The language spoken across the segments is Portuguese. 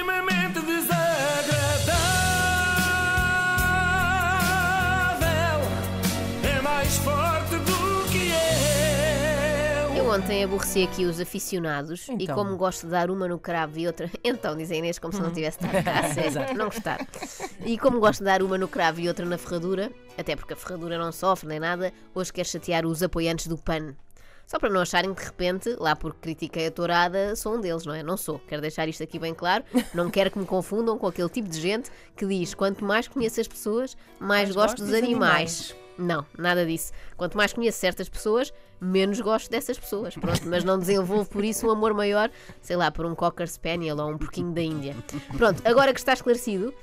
extremamente desagradável. É mais forte do que eu. Eu ontem aborreci aqui os aficionados e Então. como gosto de dar uma no cravo e outra. Então, diz a Inês como se não tivesse estado cá, a sério, não gostar. E como gosto de dar uma no cravo e outra na ferradura, até porque a ferradura não sofre nem nada, hoje quero chatear os apoiantes do PAN. Só para não acharem que de repente, lá porque critiquei a tourada, sou um deles, não é? Não sou. Quero deixar isto aqui bem claro. Não quero que me confundam com aquele tipo de gente que diz quanto mais conheço as pessoas, mais, Mais gosto dos dos animais. Não, nada disso. Quanto mais conheço certas pessoas, menos gosto dessas pessoas. Pronto, mas não desenvolvo por isso um amor maior, sei lá, por um Cocker Spaniel ou um porquinho da Índia. Pronto, agora que está esclarecido.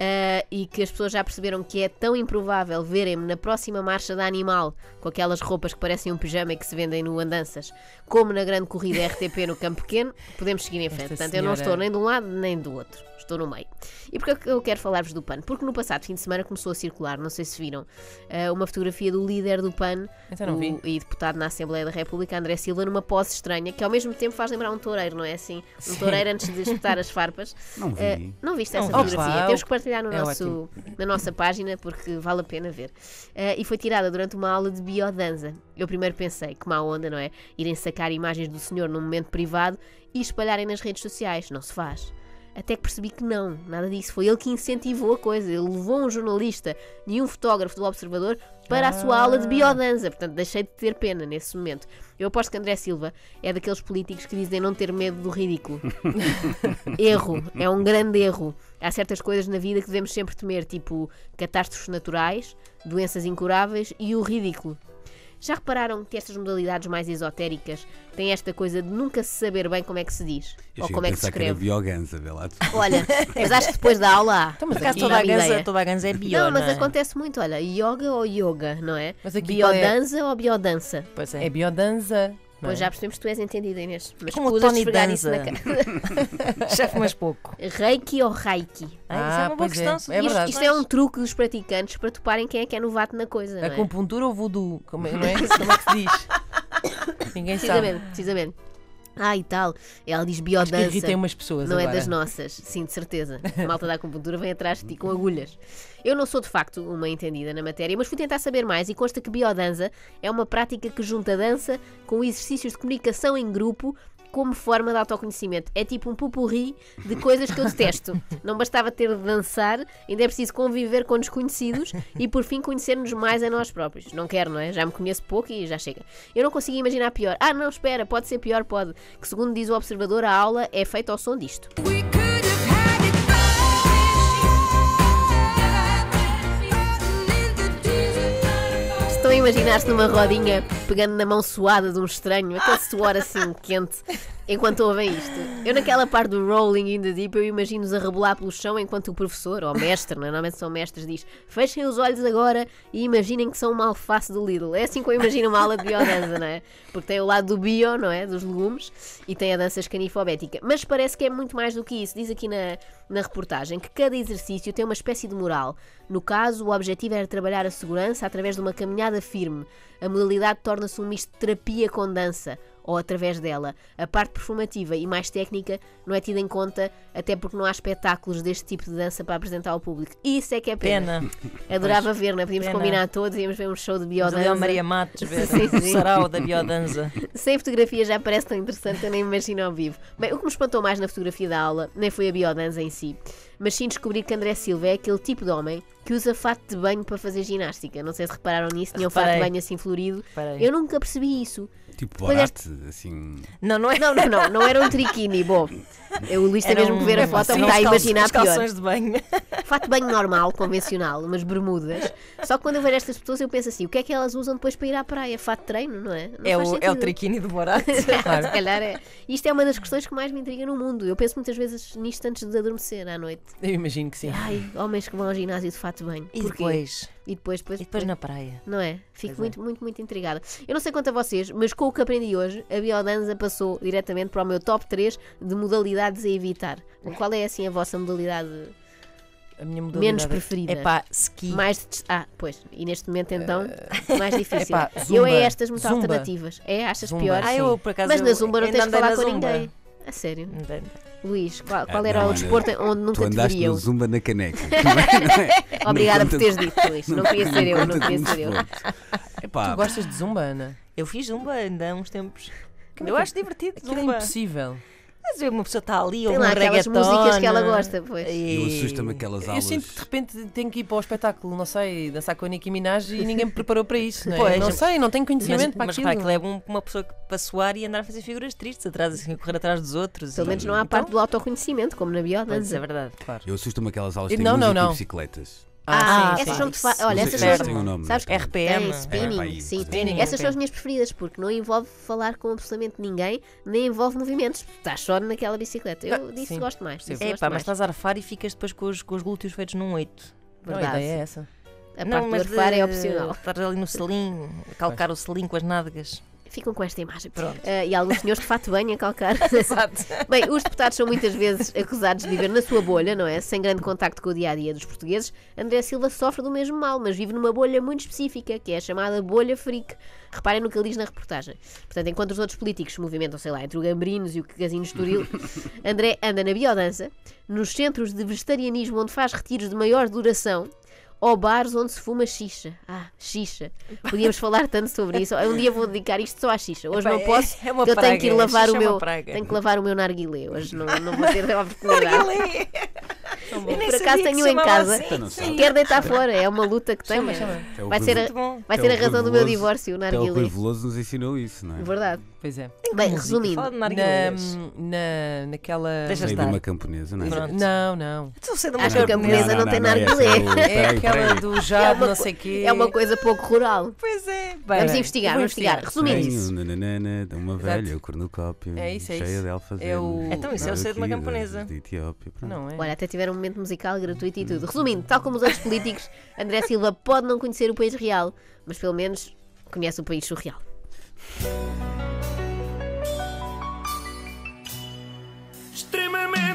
Ah, e que as pessoas já perceberam que é tão improvável verem-me na próxima marcha da Animal com aquelas roupas que parecem um pijama e que se vendem no Andanças, como na grande corrida RTP no Campo Pequeno, podemos seguir em frente. Esta Portanto, eu não senhora- estou nem de um lado nem do outro, estou no meio. E porque é que eu quero falar-vos do PAN? Porque no passado fim de semana começou a circular, não sei se viram, ah, uma fotografia do líder do PAN Então o- e deputado na Assembleia da República, André Silva, numa pose estranha, que ao mesmo tempo faz lembrar um toureiro, não é assim? Um toureiro antes de espetar as farpas. Não vi. Ah, não viste essa Não vi. fotografia? Opa, Temos que partilhar no é nosso, na nossa página porque vale a pena ver. Ah, e foi tirada durante uma aula de biodanza. Eu primeiro pensei, que má onda, não é? Irem sacar imagens do senhor num momento privado e espalharem nas redes sociais. Não se faz. Até que percebi que não, nada disso. Foi ele que incentivou a coisa. Ele levou um jornalista e um fotógrafo do Observador para a sua aula de biodanza. Portanto, deixei de ter pena nesse momento. Eu aposto que André Silva é daqueles políticos que dizem não ter medo do ridículo. erro, é um grande erro. Há certas coisas na vida que devemos sempre temer, tipo catástrofes naturais, doenças incuráveis e o ridículo. Já repararam que estas modalidades mais esotéricas têm esta coisa de nunca se saber bem como é que se diz? Eu ou como é que se pensar que escreve? bioganza, vê lá. Olha, mas acho que depois da aula há. Então, mas acaso toda a ganza, toda a ganza é bio, Não, mas é? acontece muito, olha, yoga ou yoga, não é? Mas aqui qual é? Biodanza ou biodança? Pois é. É biodanza. Pois é? já percebemos que tu és entendida, Inês. Mas Como o Tony esfregar isso Danza. na cara. Chefe, mas pouco. Reiki ou Reiki? Ah, isso é uma boa Isto, questão. É verdade. isto é um truque dos praticantes para toparem quem é que é novato na coisa, não é? Acupuntura ou voodoo? Como é, não é? Como é que se diz? Ninguém sabe. Precisamente, precisamente. Ah, e tal. Ela diz Acho que biodança. irritei umas pessoas Não é agora. das nossas, sim, de certeza. A malta da acupuntura vem atrás de ti com agulhas. Eu não sou de facto uma entendida na matéria, mas fui tentar saber mais e consta que biodança é uma prática que junta dança com exercícios de comunicação em grupo como forma de autoconhecimento. É tipo um pupurri de coisas que eu detesto. Não bastava ter de dançar, ainda é preciso conviver com desconhecidos e por fim conhecer-nos mais a nós próprios. Não quero, não é? Já me conheço pouco e já chega. Eu não consigo imaginar pior. Ah, não, espera, pode ser pior, pode. Que segundo diz o observador, a aula é feita ao som disto. Imaginar-se numa rodinha pegando na mão suada de um estranho, aquele suor assim quente, enquanto ouvem isto. Eu, naquela parte do Rolling in the Deep, eu imagino-os a rebolar pelo chão enquanto o professor, ou mestre, né? normalmente são mestres, diz: Fechem os olhos agora e imaginem que são uma alface do Lidl. É assim que eu imagino uma aula de biodança, não é? Porque tem o lado do bio, não é? Dos legumes, e tem a dança escanifobética. Mas parece que é muito mais do que isso. Diz aqui na, na reportagem que cada exercício tem uma espécie de moral. No caso, o objetivo era trabalhar a segurança através de uma caminhada firme. A modalidade torna-se um misto de terapia com dança, ou através dela. A parte performativa e mais técnica não é tida em conta, até porque não há espetáculos deste tipo de dança para apresentar ao público. Isso é que é pena. Pena. Adorava ver, não é? Podíamos Pena. combinar todos, íamos ver um show de Mas ali é biodança. o Maria Matos, ver Sim, o sim. sarau da biodança. Sem fotografia já parece tão interessante, eu nem imagino ao vivo. Bem, o que me espantou mais na fotografia da aula nem foi a biodança em si, mas sim descobrir que André Silva é aquele tipo de homem que usa fato de banho para fazer ginástica. Não sei se repararam nisso, tinha um fato de banho assim florido. Reparei. Eu nunca percebi isso. Tipo Borat, assim. Não, não é? Não, não, não, não era um triquini. Bom, eu, o Luís Era mesmo que ver a um- foto, me está a imaginar pior. calções de banho. Fato de banho normal, convencional, umas bermudas. Só que quando eu vejo estas pessoas eu penso assim, o que é que elas usam depois para ir à praia? Fato de treino, não é? Não É faz o, é o triquini do Borat. Se Claro. calhar é. Isto é uma das questões que mais me intriga no mundo. Eu penso muitas vezes nisto antes de adormecer à noite. Eu imagino que sim. Ai, homens que vão ao ginásio de fato de banho. E Porquê? depois? E depois, depois, E depois na praia? Não é? Fico Pois é. muito, muito, muito intrigada. Eu não sei quanto a vocês, mas com o que aprendi hoje, a biodança passou diretamente para o meu top 3 de modalidades a evitar. Qual é assim a vossa modalidade A minha modalidade Menos preferida. É pá, ski. mais. de- Ah, pois. E neste momento então, mais difícil. epá, eu zumba. a estas muito Zumba. alternativas. É? Achas Zumba, pior? Ah, eu, por acaso, Mas na eu zumba não ainda tens de falar com zumba. ninguém. A sério? Andei- Luís, qual, qual Ah, era não, o desporto onde Tu nunca te andaste veriam? no Zumba na caneca. Não é- não é- Obrigada não por teres dito, Luís. Não queria ser eu, não queria ser eu. desporto. Epá, Tu gostas de zumba, Ana? Eu fiz zumba ainda há uns tempos. Como é eu que- acho divertido Aquilo é zumba. Mas uma pessoa está ali, ou lá um aquelas reggaeton. músicas que ela gosta, pois. eu assusta-me aquelas Eu aulas. sinto que de repente tenho que ir para o espetáculo, não sei, dançar com a Nicki Minaj e ninguém me preparou para isso, não é? Pois. não sei, não tenho Mas, conhecimento para mas aquilo. repara, aquilo é bom uma pessoa que para suar e andar a fazer figuras tristes atrás, assim, a correr atrás dos outros. Pelo e- menos não há parte do autoconhecimento, como na Pois, é biodança. verdade. Claro. Eu assusto-me aquelas aulas que Não, têm não, não. e bicicletas. Ah, sim, essas sim. são de Olha, Não essas são um nome. Sabes mas que tem. tem É, spinning, aí, sim. spinning, Essas são as minhas preferidas porque não envolve falar com absolutamente ninguém, nem envolve movimentos. Estás só naquela bicicleta. Eu Ah, disso sim, gosto mais. disso É gosto pá, mas estás a arfar e ficas depois com os, com os glúteos feitos num oito. Não, a Verdade. ideia é essa. A parte do arfar é opcional. Estar ali no selim, calcar o selim com as nádegas. Ficam com esta imagem. Pronto. Ah, e alguns senhores de fato bem a calcar. Exato. Bem, os deputados são muitas vezes acusados de viver na sua bolha, não é? Sem grande contacto com o dia a dia dos portugueses. André Silva sofre do mesmo mal, mas vive numa bolha muito específica, que é a chamada bolha freak. Reparem no que ele diz na reportagem. Portanto, enquanto os outros políticos se movimentam, sei lá, entre o Gambrinhos e o Casinho de Estoril, André anda na biodança, nos centros de vegetarianismo onde faz retiros de maior duração. Ou bares onde se fuma xixa. Ah, xixa. Podíamos falar tanto sobre isso. Um dia vou dedicar isto só à xixa. Hoje Epá, não é- posso, é uma porque eu tenho que ir praga. lavar o é meu. praga. Tenho que lavar o meu narguilé. Hoje não, não vou ter a oportunidade. Acaso tenho em casa. assim. Então não. Quero deitar fora. É uma luta que tenho. Chama, chama. É o Vai ser a, Muito bom. vai é ser a o razão do meu divórcio, o o Rui narguilé. Veloso nos ensinou isso, não é? Verdade. Pois é. Bem, resumindo, de Na, na, naquela. Deixa Sei de estar. uma camponesa, não é? Pronto. Não, não. Tu sei de uma Acho que a camponesa não tem narguilé. é o- É aquela do É jade, uma não sei quê. é uma coisa pouco rural. Pois é. Vamos bem, investigar, vamos investigar. Resumindo isso. de uma Exato. velha, o cornucópio, É isso, é cheia isso. de. É o- Então sei de uma camponesa. De. Não é? Olha, até tiveram um momento musical gratuito e tudo. Resumindo, tal como os outros políticos, André Silva pode não conhecer o país real, mas pelo menos conhece o país surreal. Extremamente